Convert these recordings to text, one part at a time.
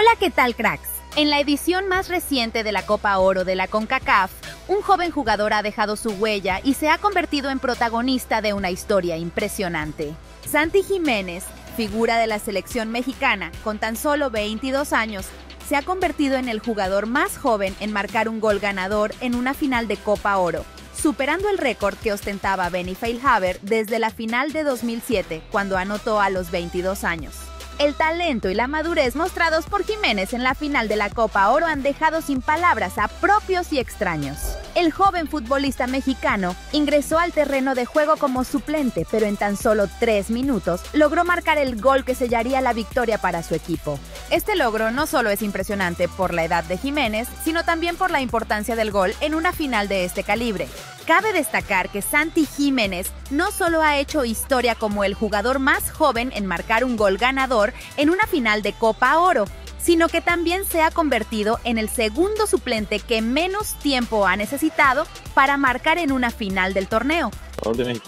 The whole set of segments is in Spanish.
Hola, ¿qué tal, cracks? En la edición más reciente de la Copa Oro de la CONCACAF, un joven jugador ha dejado su huella y se ha convertido en protagonista de una historia impresionante. Santi Jiménez, figura de la selección mexicana, con tan solo 22 años, se ha convertido en el jugador más joven en marcar un gol ganador en una final de Copa Oro, superando el récord que ostentaba Benny Feilhaber desde la final de 2007, cuando anotó a los 22 años. El talento y la madurez mostrados por Jiménez en la final de la Copa Oro han dejado sin palabras a propios y extraños. El joven futbolista mexicano ingresó al terreno de juego como suplente, pero en tan solo tres minutos logró marcar el gol que sellaría la victoria para su equipo. Este logro no solo es impresionante por la edad de Jiménez, sino también por la importancia del gol en una final de este calibre. Cabe destacar que Santi Jiménez no solo ha hecho historia como el jugador más joven en marcar un gol ganador en una final de Copa Oro, sino que también se ha convertido en el segundo suplente que menos tiempo ha necesitado para marcar en una final del torneo. el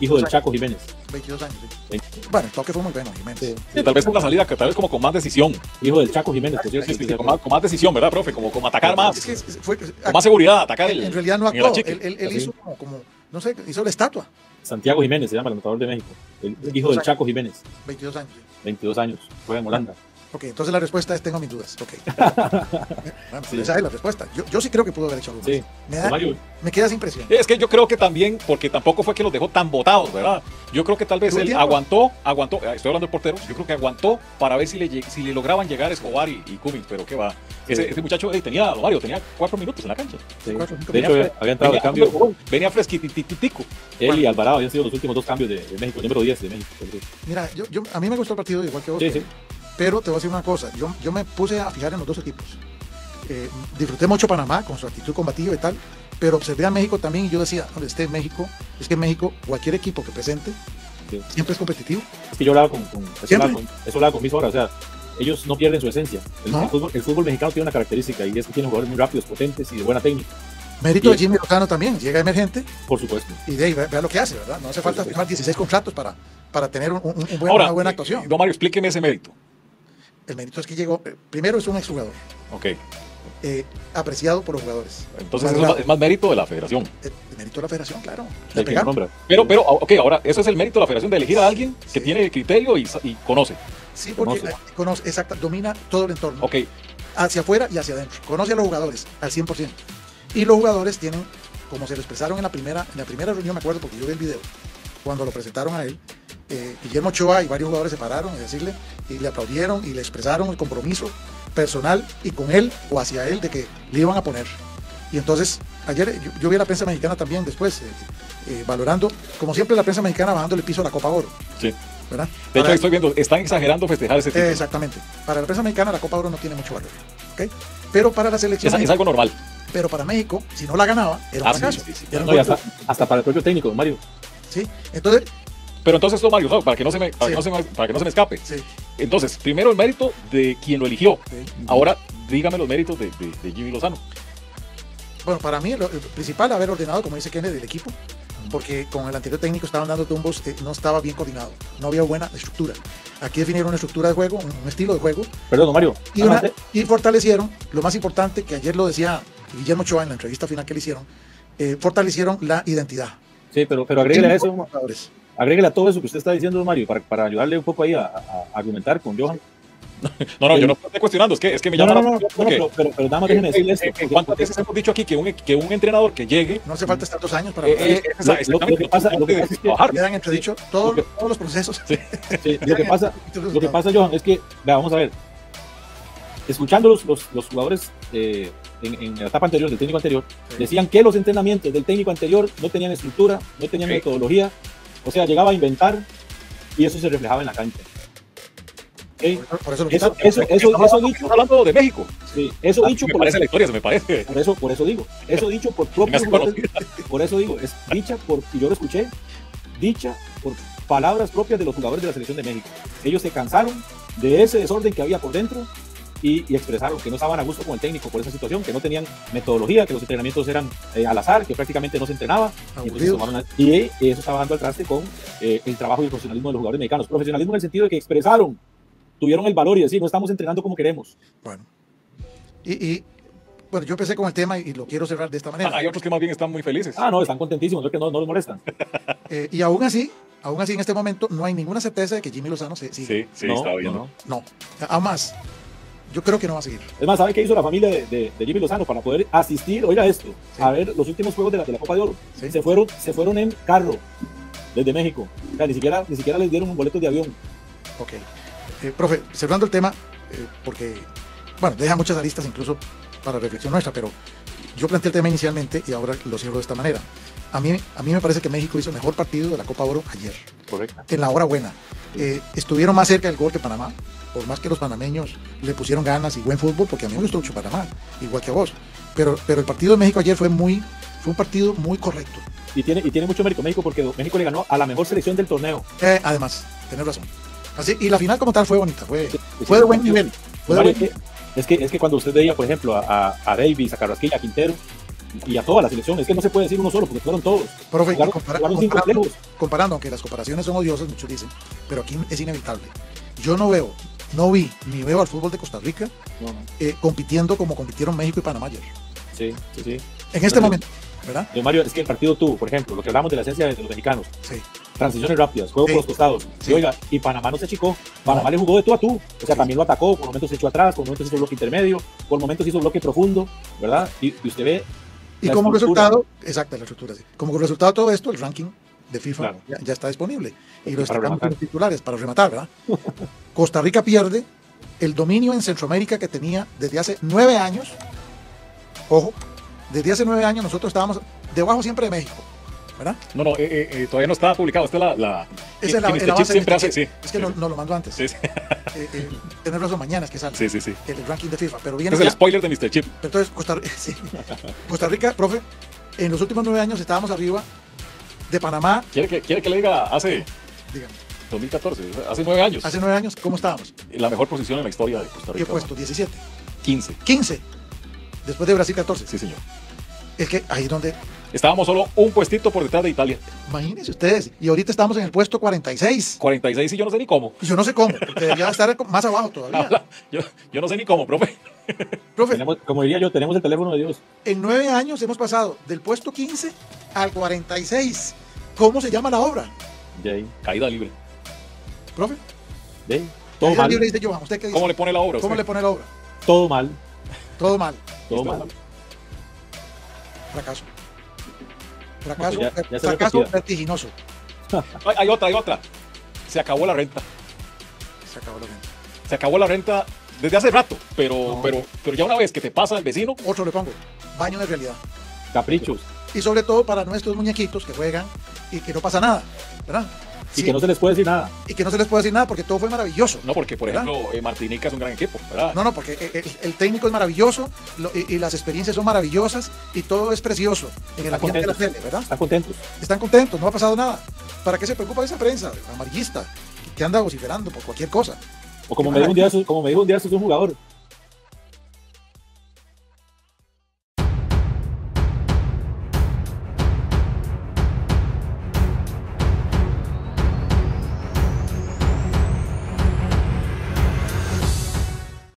hijo del Chaco Jiménez. 22 años, sí. Bueno, el toque fue muy bueno, Jiménez. Sí, tal vez con la salida, que tal vez como con más decisión. Hijo del Chaco Jiménez, sí, con, más, con más decisión, ¿verdad, profe? Como, como atacar más. Es que es- fue, Con más seguridad, atacar el. en realidad no en actuó, él, él- él Así. hizo como, como, no sé, hizo la estatua, Santiago Jiménez se llama el anotador de México. El hijo del Chaco Jiménez, 22 años. sí. 22 años, juega en Holanda. Ok, entonces la respuesta es tengo mis dudas. Ok. bueno, Sí. esa es la respuesta. Yo, yo sí creo que pudo haber hecho algo más. Sí. Me, da- Mario, me queda esa impresión. Es que yo creo que también, porque tampoco fue que los dejó tan botados, ¿verdad? Yo creo que tal vez él tiempo. aguantó, aguantó, eh, estoy hablando de porteros, yo creo que aguantó para ver si le, si le lograban llegar Escobar y, y Cummings, pero qué va. Ese, Sí. ese muchacho eh, tenía, Mario, tenía cuatro minutos en la cancha. sí. Cuatro, de hecho, Venía- había entrado de venía, cambio. venía fresquititico. Él y Alvarado habían sido los últimos dos cambios de, de México, número 10 de México. Mira, yo, yo- a mí me gustó el partido igual que vos. Sí, sí. Pero te voy a decir una cosa, yo, yo me puse a fijar en los dos equipos. Eh, disfruté mucho Panamá con su actitud combativa y tal, pero observé a México también y yo decía, donde esté México, es que México, cualquier equipo que presente, Sí. siempre es competitivo. Es que yo hablaba con, con- eso, hablaba con eso hablaba con mis horas, o sea, ellos no pierden su esencia. El, No. el fútbol, el fútbol mexicano tiene una característica y es que tiene jugadores muy rápidos, potentes y de buena técnica, Mérito de Bien. Jimmy Lozano también, llega emergente por supuesto. y de ahí vea, vea lo que hace, ¿verdad? No hace falta supuesto. firmar 16 contratos para, para tener un, un- un buen- Ahora, una buena eh, actuación. don Mario, explíqueme ese mérito. El mérito es que llegó, eh, primero es un exjugador, Ok, eh, apreciado por los jugadores. entonces es más, es más mérito de la federación. El, el mérito de la federación, claro. Nombra. Pero, pero, ok, ahora, eso es el mérito de la federación de elegir a alguien que Sí. tiene criterio y, conoce. Sí, porque Conoce. eh, conoce, exacta, domina todo el entorno. Ok, hacia afuera y hacia adentro. Conoce a los jugadores al 100%. Y los jugadores tienen, como se lo expresaron en la primera, en la primera reunión, me acuerdo porque yo vi el video, cuando lo presentaron a él, eh, Guillermo Ochoa y varios jugadores se pararon y decirle, y le aplaudieron y le expresaron el compromiso personal y con él o hacia él de que le iban a poner. Y entonces, ayer yo, yo vi a la prensa mexicana también después, eh, eh, valorando, como siempre la prensa mexicana bajándole el piso a la Copa Oro, sí. ¿verdad? De hecho, Para- estoy viendo, están exagerando festejar ese título. Exactamente. Para la prensa mexicana la Copa Oro no tiene mucho valor. ¿ok? Pero para la selección, Es, es algo normal. pero para México, si no la ganaba, era un Ah, sí, fracaso. sí, sí. Era un No, y golpe. hasta, hasta para el propio técnico, Mario. ¿sí? Entonces, Pero entonces, don Mario, para, que no se me, para, Sí. que no se me, para que no se me escape. sí, Entonces, primero el mérito de quien lo eligió. Ahora, dígame los méritos de, de, de Jimmy Lozano. Bueno, para mí lo, el principal haber ordenado, como dice Kennedy, el equipo, porque con el anterior técnico estaban dando tumbos, eh, no estaba bien coordinado, no había buena estructura. Aquí definieron una estructura de juego, un, estilo de juego, Perdón, Mario. y, una- fortalecieron, lo más importante, que ayer lo decía Guillermo Ochoa en la entrevista final que le hicieron, eh, fortalecieron la identidad. Sí, pero, pero agréguele a eso, Jugadores. Agréguele a todo eso que usted está diciendo, Mario, para, para ayudarle un poco ahí a, argumentar con Johan. No, no, yo no estoy cuestionando, es que, es que me No, llama no, la no, no, atención no, porque- pero, pero, pero nada más déjeme decirle esto. Eh, eh, porque- ¿Cuántas porque- veces hemos dicho aquí que un, que un entrenador que llegue No hace falta estar dos años para eh, eh, eh, lo- lo- exactamente, lo que pasa- lo que pasa es que- trabajar. quedan entredicho todos, todos los procesos. Sí. Sí, lo que pasa, lo que pasa, Johan, es que, vea, vamos a ver, escuchando los, los, los jugadores eh, en, en la etapa anterior, del técnico anterior, Sí. decían que los entrenamientos del técnico anterior no tenían estructura, no tenían metodología, o sea, llegaba a inventar y eso se reflejaba en la cancha. Por, eso lo Eso, eso, eso, eso Estamos dicho, hablando de México. sí, eso Ah, dicho me por, parece la historia, se me parece. por eso, por eso digo, eso dicho por propios jugadores, por eso digo, es dicha por, y yo lo escuché, dicha por palabras propias de los jugadores de la selección de México. Ellos se cansaron de ese desorden que había por dentro y, y expresaron que no estaban a gusto con el técnico por esa situación, que no tenían metodología, que los entrenamientos eran eh, al azar, que prácticamente no se entrenaba. Y, tomaron- y, eso estaba dando al traste con eh, el trabajo y el profesionalismo de los jugadores mexicanos. Profesionalismo en el sentido de que expresaron tuvieron el valor y decir, no estamos entrenando como queremos. Bueno. Y, y, bueno, yo empecé con el tema y lo quiero cerrar de esta manera. Ah, hay otros que más bien están muy felices. Ah, no, están contentísimos, es que no, no les molestan. Eh, y aún así, aún así en este momento no hay ninguna certeza de que Jimmy Lozano se. Sí, sí, No, está bien. no, No. Aún más, yo creo que no va a seguir. Es más, ¿sabe qué hizo la familia de, de- de Jimmy Lozano para poder asistir, oiga esto, Sí. a ver los últimos juegos de la, de la Copa de Oro? Sí. Se, fueron, se fueron en carro desde México. O sea, ni siquiera, ni siquiera les dieron un boleto de avión. Ok. Eh, profe, cerrando el tema, eh, porque, bueno, deja muchas aristas incluso para reflexión nuestra, pero yo planteé el tema inicialmente y ahora lo cierro de esta manera. A mí, a mí me parece que México hizo el mejor partido de la Copa Oro ayer, Correcto. en la hora buena. Eh, estuvieron más cerca del gol que Panamá, por más que los panameños le pusieron ganas y buen fútbol, porque a mí me gustó mucho Panamá, igual que a vos. Pero, pero el partido de México ayer fue muy, fue un partido muy correcto. Y tiene, y tiene mucho mérito México porque México le ganó a la mejor selección del torneo. Eh, además, tenés razón. Así, y la final como tal fue bonita, fue, Sí, fue de buen nivel. Fue de buen es, que, es que cuando usted veía, por ejemplo, a, a, Davis, a Carrasquilla, a Quintero y a toda la selección, es que no se puede decir uno solo porque fueron todos. Profe, Jugaron, compara- jugaron comparando, aunque las comparaciones son odiosas, muchos dicen, pero aquí es inevitable. Yo no veo, no vi, ni veo al fútbol de Costa Rica No, no. eh, compitiendo como compitieron México y Panamá ayer. Sí, sí, sí. En este Pero- momento, ¿verdad? Mario, es que el partido tuvo, por ejemplo, lo que hablamos de la esencia de los mexicanos, Sí. Transiciones rápidas, juego Sí. por los costados. Sí. Y oiga, y Panamá no se achicó. Panamá le jugó de tú a tú. O sea, Sí. también lo atacó, por momentos se echó atrás, por momentos hizo bloque intermedio, por momentos hizo bloque profundo, ¿verdad? Y, y usted ve. Y como estructura. resultado, exacto, la estructura, sí. Como resultado de todo esto, el ranking de FIFA Claro. ya, ya está disponible. Y Y lo rematar. los titulares para rematar, ¿verdad? Costa Rica pierde el dominio en Centroamérica que tenía desde hace nueve años. Ojo, desde hace nueve años nosotros estábamos debajo siempre de México, ¿verdad? No, no, eh, eh, eh, todavía no está publicado. Esta es la. la Esa es la, el avance siempre hace. Sí, Es que no, lo mandó antes. sí, sí, Eh, tener razón, mañana es que sale sí, sí, sí. el ranking de FIFA. Pero viene es el spoiler de Mr. Chip. Entonces, Costa, sí. Costa Rica, profe, en los últimos nueve años estábamos arriba de Panamá, ¿Quiere que, quiere que le diga hace dígame, 2014, hace nueve años? hace nueve años, ¿cómo estábamos? La mejor posición en la historia de Costa ¿Qué Rica. puesto? 17, 15. 15, después de Brasil 14. Sí, señor. Es que ahí es donde, Estábamos solo un puestito por detrás de Italia. imagínense ustedes, y ahorita estamos en el puesto 46. 46 y yo no sé ni cómo. Y yo no sé cómo, porque debería estar más abajo todavía. Yo, yo no sé ni cómo, profe. Profe, Tenemos, como diría yo, tenemos el teléfono de Dios. en nueve años hemos pasado del puesto 15 al 46. ¿Cómo se llama la obra? De ahí, Caída libre. Profe, de ahí. Todo la mal, Biblia dice Johan, ¿usted qué dice? ¿Cómo le pone la obra? ¿Cómo usted? le pone la obra? todo mal, Todo mal. todo mal. Fracaso. Fracaso, Ya- ya fracaso vertiginoso. Ay, hay otra, hay otra. Se acabó la renta. Se acabó la venta. Se acabó la renta desde hace rato, pero, No. pero, pero ya una vez que te pasa el vecino, Otro le pongo. Baño de realidad. Caprichos. Y sobre todo para nuestros muñequitos que juegan y que no pasa nada. ¿Verdad? Y Sí, que no se les puede decir nada. y que no se les puede decir nada porque todo fue maravilloso. no porque, por ¿Verdad? ejemplo, eh, Martinica es un gran equipo, ¿verdad? No, no, porque eh, el, el técnico es maravilloso lo- y, y las experiencias son maravillosas y todo es precioso en el ambiente de la tele, ¿verdad? Están contentos. Están contentos, no ha pasado nada. ¿Para qué se preocupa esa prensa amarillista que anda vociferando por cualquier cosa? O como me dijo un día, como me dijo un día su- un jugador,